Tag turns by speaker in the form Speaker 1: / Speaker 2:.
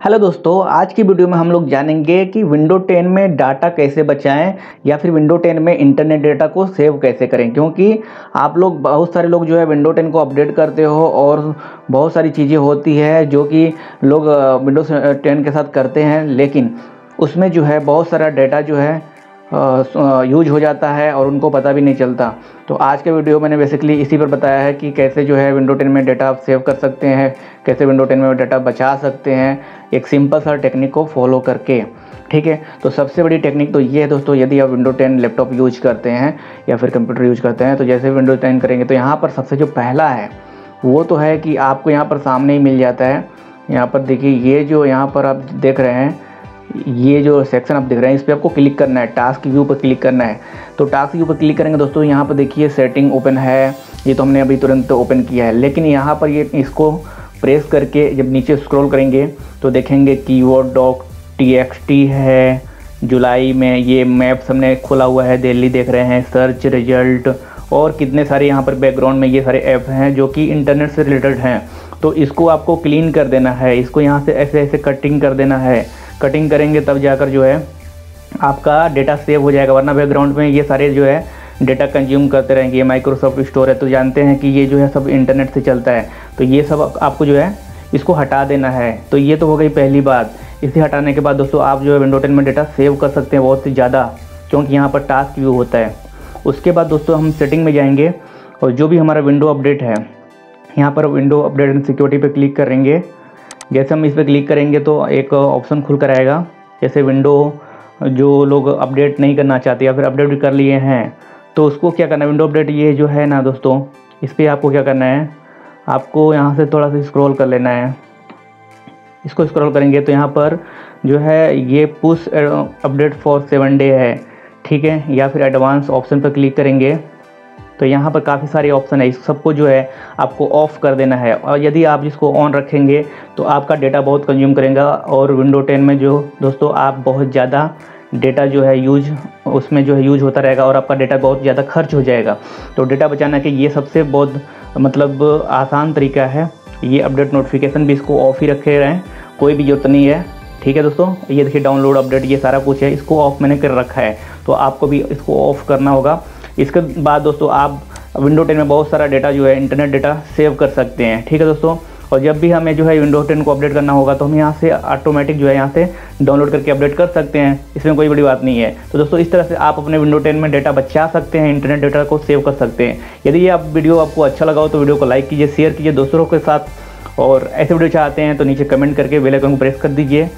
Speaker 1: Hello दोस्तों, आज की वीडियो में हम लोग जानेंगे कि विंडो 10 में डाटा कैसे बचाएँ या फिर विंडो 10 में इंटरनेट डाटा को सेव कैसे करें, क्योंकि आप लोग बहुत सारे लोग जो है विंडो 10 को अपडेट करते हो और बहुत सारी चीज़ें होती है जो कि लोग विंडो 10 के साथ करते हैं, लेकिन उसमें जो है बहुत सारा डाटा जो है यूज़ हो जाता है और उनको पता भी नहीं चलता। तो आज के वीडियो मैंने बेसिकली इसी पर बताया है कि कैसे जो है विंडो टेन में डेटा आप सेव कर सकते हैं, कैसे विंडो टेन में डेटा बचा सकते हैं, एक सिंपल सा टेक्निक को फॉलो करके। ठीक है? तो सबसे बड़ी टेक्निक तो ये है दोस्तों, यदि आप विंडो टेन लैपटॉप यूज़ करते हैं या फिर कंप्यूटर यूज़ करते हैं तो जैसे विंडो टेन करेंगे तो यहाँ पर सबसे जो पहला है, वो तो है कि आपको यहाँ पर सामने ही मिल जाता है। यहाँ पर देखिए, ये जो यहाँ पर आप देख रहे हैं ये जो सेक्शन आप देख रहे हैं, इस पर आपको क्लिक करना है टास्क व्यू पर क्लिक करना है। तो टास्क व्यू पर क्लिक करेंगे दोस्तों, यहाँ पर देखिए सेटिंग ओपन है, ये तो हमने अभी तुरंत ओपन किया है। लेकिन यहाँ पर ये इसको प्रेस करके जब नीचे स्क्रॉल करेंगे तो देखेंगे की कीवर्ड डॉक टी है, जुलाई में ये मैप्स हमने खोला हुआ है, दिल्ली देख रहे हैं सर्च रिज़ल्ट और कितने सारे यहाँ पर बैकग्राउंड में ये सारे ऐप हैं जो कि इंटरनेट से रिलेटेड हैं। तो इसको आपको क्लीन कर देना है, इसको यहाँ से ऐसे ऐसे कटिंग कर देना है। कटिंग करेंगे, तब जाकर जो है आपका डेटा सेव हो जाएगा। वरना बैकग्राउंड में ये सारे जो है डेटा कंज्यूम करते रहेंगे। ये माइक्रोसॉफ्ट स्टोर है तो जानते हैं कि ये जो है सब इंटरनेट से चलता है। तो ये सब आपको जो है इसको हटा देना है। तो ये तो हो गई पहली बात। इसे हटाने के बाद दोस्तों, आप जो है विंडो टेन में डेटा सेव कर सकते हैं बहुत ही ज़्यादा, क्योंकि यहाँ पर टास्क व्यू होता है। उसके बाद दोस्तों, हम सेटिंग में जाएँगे और जो भी हमारा विंडो अपडेट है, यहाँ पर विंडो अपडेट एंड सिक्योरिटी पर क्लिक करेंगे। जैसे हम इस पर क्लिक करेंगे तो एक ऑप्शन खुल कर आएगा। जैसे विंडो जो लोग अपडेट नहीं करना चाहते या फिर अपडेट कर लिए हैं तो उसको क्या करना है? विंडो अपडेट ये जो है ना दोस्तों, इस पर आपको क्या करना है? आपको यहाँ से थोड़ा सा स्क्रॉल कर लेना है। इसको स्क्रॉल करेंगे तो यहाँ पर जो है ये push update for seven day है। ठीक है? या फिर एडवांस ऑप्शन पर क्लिक करेंगे। तो यहाँ पर काफ़ी सारे ऑप्शन है। इस सबको जो है आपको ऑफ़ कर देना है। और यदि आप इसको ऑन रखेंगे तो आपका डेटा बहुत कंज्यूम करेगा। और विंडो टेन में जो, दोस्तों, आप बहुत ज़्यादा डेटा जो है यूज़ उसमें जो है यूज़ होता रहेगा और आपका डेटा बहुत ज़्यादा खर्च हो जाएगा। तो डेटा बचाना के ये सबसे बहुत मतलब आसान तरीका है। ये अपडेट नोटिफिकेशन भी इसको ऑफ़ ही रखे रहें। कोई भी ज़रूरत नहीं है। ठीक है, दोस्तों? ये देखिए डाउनलोड अपडेट ये सारा कुछ है। इसको ऑफ़ मैंने कर रखा है। तो आपको भी इसको ऑफ़ करना होगा। इसके बाद दोस्तों, आप विंडो टेन में बहुत सारा डेटा जो है इंटरनेट डेटा सेव कर सकते हैं। ठीक है दोस्तों? और जब भी हमें जो है विंडो टेन को अपडेट करना होगा तो हम यहाँ से ऑटोमेटिक जो है, यहाँ से डाउनलोड करके अपडेट कर सकते हैं। इसमें कोई बड़ी बात नहीं है। तो दोस्तों, इस तरह से आप अपने विंडो टेन में डेटा बचा सकते हैं इंटरनेट डेटा को सेव कर सकते हैं। यदि ये आप वीडियो आपको अच्छा लगा हो तो वीडियो को लाइक कीजिए शेयर कीजिए दोस्तों के साथ। और ऐसे वीडियो चाहते हैं तो नीचे कमेंट करके बेल आइकन को प्रेस कर दीजिए।